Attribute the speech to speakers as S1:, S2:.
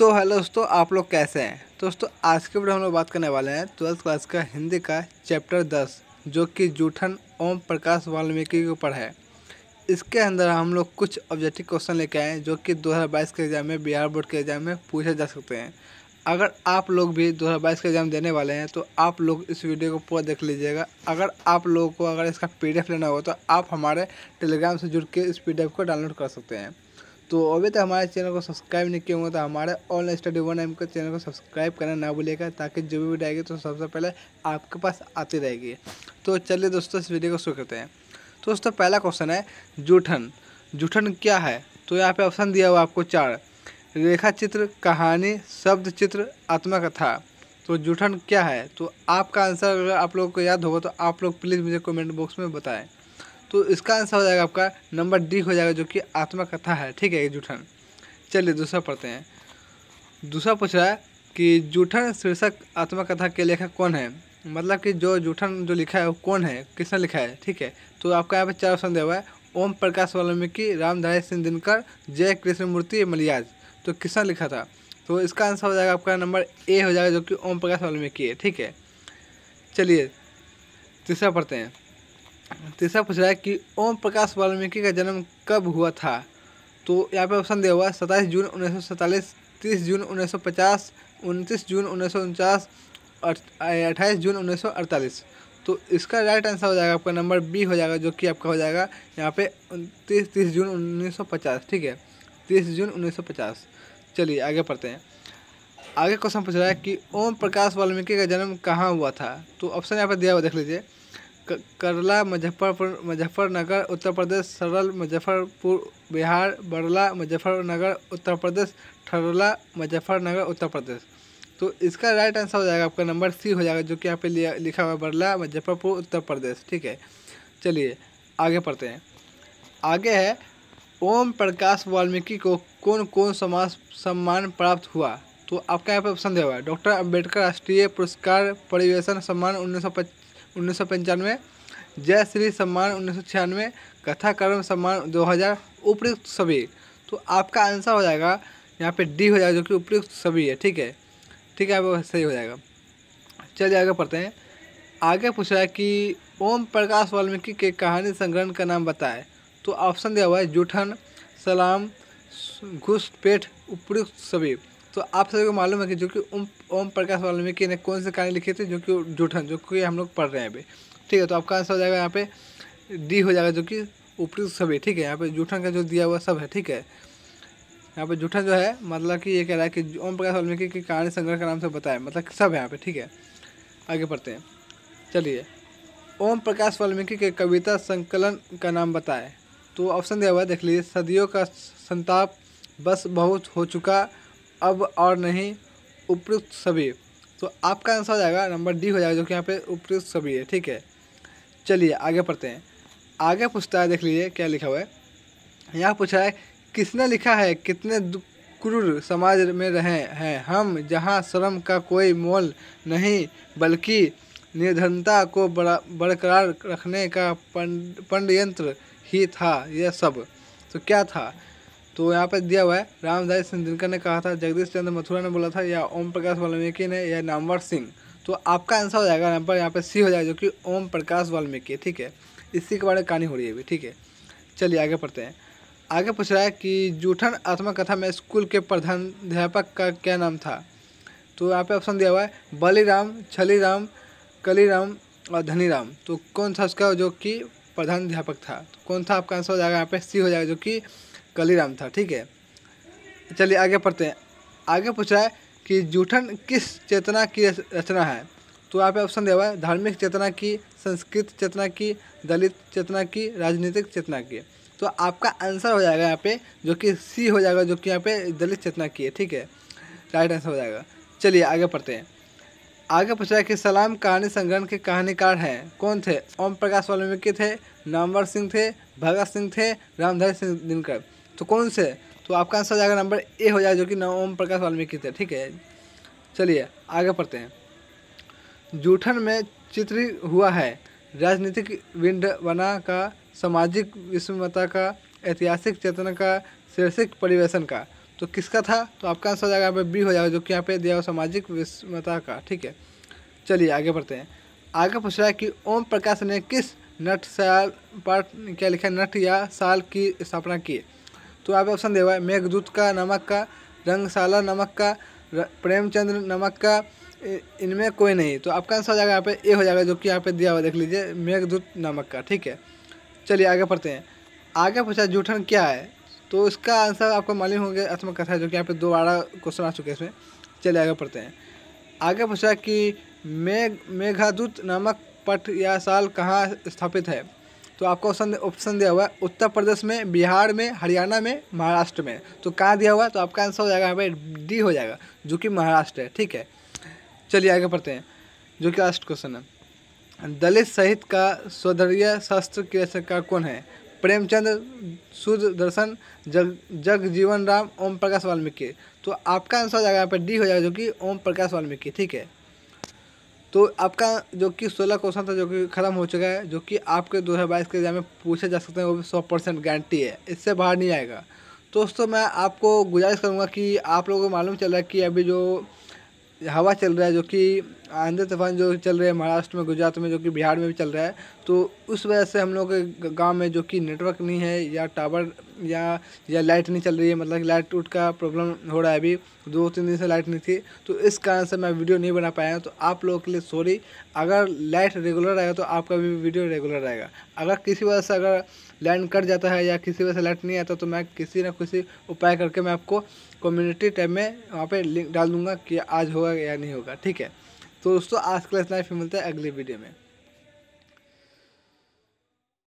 S1: तो हेलो दोस्तों, आप लोग कैसे हैं? तो दोस्तों, आज के वीडियो हम लोग बात करने वाले हैं ट्वेल्थ क्लास का हिंदी का चैप्टर दस, जो कि जूठन ओम प्रकाश वाल्मीकि के ऊपर है। इसके अंदर हम लोग कुछ ऑब्जेक्टिव क्वेश्चन लेके आए हैं, जो कि 2022 के एग्ज़ाम में, बिहार बोर्ड के एग्ज़ाम में पूछे जा सकते हैं। अगर आप लोग भी 2022 का एग्ज़ाम देने वाले हैं तो आप लोग इस वीडियो को पूरा देख लीजिएगा। अगर आप लोगों को, अगर इसका पीडीएफ लेना हो तो आप हमारे टेलीग्राम से जुड़ के इस पीडीएफ को डाउनलोड कर सकते हैं। तो अभी तक हमारे चैनल को सब्सक्राइब नहीं किया होंगे तो हमारे ऑनलाइन स्टडी वन एम के चैनल को सब्सक्राइब करना ना भूलिएगा, ताकि जो भी वीडियो आएगी तो सबसे पहले आपके पास आती रहेगी। तो चलिए दोस्तों, इस वीडियो को शुरू करते हैं। तो दोस्तों, पहला क्वेश्चन है, जूठन। जूठन क्या है? तो यहाँ पे ऑप्शन दिया हुआ आपको चार। रेखा चित्र कहानी शब्द चित्र आत्मकथा। तो जूठन क्या है? तो आपका आंसर अगर आप लोगों को याद होगा तो आप लोग प्लीज़ मुझे कमेंट बॉक्स में बताएँ। तो इसका आंसर हो जाएगा आपका नंबर डी हो जाएगा जो कि आत्मकथा है। ठीक है जूठन। चलिए दूसरा पढ़ते हैं। दूसरा पूछ रहा है कि जूठन शीर्षक आत्मकथा के लेखक कौन है? मतलब कि जो जूठन जो लिखा है वो कौन है? किसने लिखा है? ठीक है तो आपका यहाँ पे चार ऑप्शन दिया हुआ है। ओम प्रकाश वाल्मीकि रामधारी सिंह दिनकर, जय कृष्ण मूर्ति मलियाज। तो किसने लिखा था? तो इसका आंसर हो जाएगा आपका नंबर ए हो जाएगा जो कि ओम प्रकाश वाल्मीकि है। ठीक है, चलिए तीसरा पढ़ते हैं। तीसरा पूछ रहा है कि ओम प्रकाश वाल्मीकि का जन्म कब हुआ था? तो यहाँ पे ऑप्शन दिया हुआ है, सत्ताईस जून उन्नीस सौ सैंतालीस, तीस जून उन्नीस सौ पचास, उनतीस जून उन्नीस सौ उनचास अट्ठाईस जून उन्नीस सौ अड़तालीस। तो इसका राइट आंसर हो जाएगा, आपका नंबर बी हो जाएगा, जो कि आपका हो जाएगा यहाँ पे तीस तीस जून उन्नीस सौ पचास, ठीक है? तीस जून उन्नीस सौ पचास। चलिए, आगे पढ़ते हैं। आगे क्वेश्चन पूछ रहा है कि ओम प्रकाश वाल्मीकि का जन्म कहाँ हुआ था? तो ऑप्शन यहाँ पर दिया हुआ देख लीजिए। करला, मुजफ्फरपुर, मुजफ्फरनगर, उत्तर प्रदेश, सरल, मुजफ्फरपुर, बिहार, बड़ला, मुजफ्फरनगर, उत्तर प्रदेश, ठरला, मुजफ्फरनगर, उत्तर प्रदेश। तो इसका राइट आंसर हो जाएगा आपका नंबर सी हो जाएगा, जो कि यहाँ पे लिखा हुआ है, बड़ला, मुजफ्फरपुर, उत्तर प्रदेश, ठीक है? चलिए, आगे पढ़ते हैं। आगे है, ओम प्रकाश वाल्मीकि को कौन कौन समाज सम्मान प्राप्त हुआ? तो आपका यहाँ पे ऑप्शन दिया हुआ है डॉक्टर अंबेडकर राष्ट्रीय पुरस्कार, परिवेशन सम्मान उन्नीस सौ उन्नीस सौ पंचानवे, जय श्री सम्मान उन्नीस सौ छियानवे, कथा कर्म सम्मान दो हज़ार, उपयुक्त सभी। तो आपका आंसर हो जाएगा, यहाँ पे डी हो जाएगा जो कि उपयुक्त सभी है, ठीक है? ठीक है वो सही हो जाएगा। चलिए आगे पढ़ते हैं। आगे पूछ है कि ओम प्रकाश वाल्मीकि के कहानी संग्रहण का नाम बताए। तो ऑप्शन दिया हुआ है, जूठन, सलाम घुसपेट उपयुक्त सभी। तो आप सभी को मालूम है कि जो कि ओम ओम प्रकाश वाल्मीकि ने कौन से कहानी लिखी थी, जो कि जूठन, जो कि हम लोग पढ़ रहे हैं अभी। ठीक है तो आपका आंसर हो जाएगा यहाँ पे डी हो जाएगा, जो कि ऊपरी सभी। ठीक है, यहाँ पे जूठन का जो दिया हुआ सब है, ठीक है। यहाँ पे जूठन जो है मतलब कि ये कह रहा है कि ओम प्रकाश वाल्मीकि की कहानी संग्रह का नाम से बताया मतलब सब है यहाँ पे, ठीक है। आगे पढ़ते हैं। चलिए, ओम प्रकाश वाल्मीकि के कविता संकलन का नाम बताए। तो ऑप्शन दिया हुआ देख लीजिए, सदियों का संताप बस बहुत हो चुका अब और नहीं, उपयुक्त सभी। तो आपका आंसर हो जाएगा नंबर डी हो जाएगा, जो कि यहाँ पे उपयुक्त सभी है, ठीक है? चलिए, आगे पढ़ते हैं। आगे पूछता है, देख लीजिए क्या लिखा हुआ है। यहाँ पूछा है, किसने लिखा है, कितने क्रूर समाज में रहे हैं हम, जहाँ श्रम का कोई मोल नहीं, बल्कि निर्धनता को बड़ा, बरकरार रखने का पंड यंत्र ही था, यह सब। तो क्या था? तो यहाँ पर दिया हुआ है रामधारी सिंह दिनकर ने कहा था, जगदीश चंद्र मथुरा ने बोला था, या ओम प्रकाश वाल्मीकि ने, या नामवर सिंह। तो आपका आंसर हो जाएगा नंबर यहाँ पर सी हो जाएगा, जो कि ओम प्रकाश वाल्मीकि ठीक है? इसी के बारे में कहानी हो रही है अभी, ठीक है? चलिए, आगे पढ़ते हैं। आगे पूछ रहा है कि जूठन आत्मकथा में स्कूल के प्रधानाध्यापक का क्या नाम था? तो यहाँ पे ऑप्शन दिया हुआ है, बलीराम, छलीराम, कलीराम और धनीराम। तो कौन था उसका, जो कि प्रधान अध्यापक था? तो कौन था आपका आंसर हो जाएगा, यहाँ पे सी हो जाएगा, जो कि कलीराम था, ठीक है? चलिए आगे पढ़ते हैं। आगे पूछ रहा है कि जूठन किस चेतना की रचना है? तो यहाँ पे ऑप्शन दिया हुआ है, धार्मिक चेतना की, संस्कृत चेतना की, दलित चेतना की, राजनीतिक चेतना की। तो आपका आंसर हो जाएगा यहाँ पे, जो कि सी हो जाएगा, जो कि यहाँ पे दलित चेतना की है, ठीक है? राइट आंसर हो जाएगा। चलिए आगे पढ़ते हैं। आगे पूछ रहा है कि सलाम कहानी संग्रहण के कहानीकार हैं। कौन थे? ओम प्रकाश वाल्मीकि थे, नामवर सिंह थे, भगत सिंह थे, रामधारी सिंह दिनकर। तो कौन से? तो आपका आंसर जाएगा नंबर ए हो जाएगा जो कि ओम प्रकाश वाल्मीकि थे, ठीक है? चलिए, आगे पढ़ते हैं। जूठन में चित्र हुआ है। राजनीतिक बना का, सामाजिक विषमता का, ऐतिहासिक चेतना का शीर्षक परिवेशन का। तो किसका था? तो आपका आंसर हो जाएगा यहाँ बी हो जाएगा जो कि यहाँ पे दिया हुआ सामाजिक विषमता का, ठीक है? चलिए, आगे बढ़ते हैं। आगे पूछ रहा है कि ओम प्रकाश ने किस नट साल पाठ क्या लिखा नट या साल की स्थापना की। तो आप ऑप्शन दे हुआ है मेघदूत का, नमक का, रंगशाला नमक का प्रेमचंद्र नमक का इनमें कोई नहीं। तो आपका आंसर हो जाएगा यहाँ पे ए हो जाएगा, जो कि यहाँ पे दिया हुआ देख लीजिए मेघदूत नमक का, ठीक है? चलिए आगे पढ़ते हैं। आगे पूछा, जूठन क्या है? तो इसका आंसर आपको मालूम हो गया आत्मकथा जो कि यहाँ पे दोबारा क्वेश्चन आ चुके हैं इसमें। चलिए आगे पढ़ते हैं। आगे पूछा कि मेघ, मेघादूत नामक पट या साल कहाँ स्थापित है? तो आपको ऑप्शन ऑप्शन दिया हुआ है, उत्तर प्रदेश में, बिहार में, हरियाणा में, महाराष्ट्र में। तो कहाँ दिया हुआ है? तो आपका आंसर हो जाएगा यहाँ पे डी हो जाएगा, जो कि महाराष्ट्र है, ठीक है? चलिए आगे पढ़ते हैं, जो कि लास्ट क्वेश्चन है। दलित सहित का सौधर्य शास्त्र के रचनाकार कौन है? प्रेमचंद शुद्ध दर्शन जग जग जीवन राम ओम प्रकाश वाल्मीकि। तो आपका आंसर हो जाएगा यहाँ पर डी हो जाएगा, जो कि ओम प्रकाश वाल्मीकि, ठीक है? तो आपका जो कि सोलह क्वेश्चन था, जो कि ख़त्म हो चुका है, जो कि आपके दो हज़ार बाईस के एग्ज़ाम में पूछे जा सकते हैं, वो भी सौ परसेंट गारंटी है। इससे बाहर नहीं आएगा। दोस्तों, मैं आपको गुजारिश करूँगा कि आप लोगों को मालूम चल रहा है कि अभी जो हवा चल रहा है, जो कि आंधी तूफ़ान जो चल रहे हैं, महाराष्ट्र में, गुजरात में, जो कि बिहार में भी चल रहा है तो उस वजह से हम लोग के गाँव में जो कि नेटवर्क नहीं है या टावर या या लाइट नहीं चल रही है मतलब लाइट उठ का प्रॉब्लम हो रहा है अभी, दो तीन दिन से लाइट नहीं थी तो इस कारण से मैं वीडियो नहीं बना पाया तो आप लोगों के लिए सॉरी अगर लाइट रेगुलर रहेगा तो आपका भी वीडियो रेगुलर रहेगा अगर किसी वजह से अगर लाइन कट जाता है या किसी वजह से लाइट नहीं आता तो मैं किसी न किसी उपाय करके मैं आपको कम्युनिटी टैब में वहाँ पे लिंक डाल दूँगा कि आज होगा या नहीं होगा, ठीक है? तो दोस्तों आज के लिए इतना ही। फिर मिलता है अगली वीडियो में।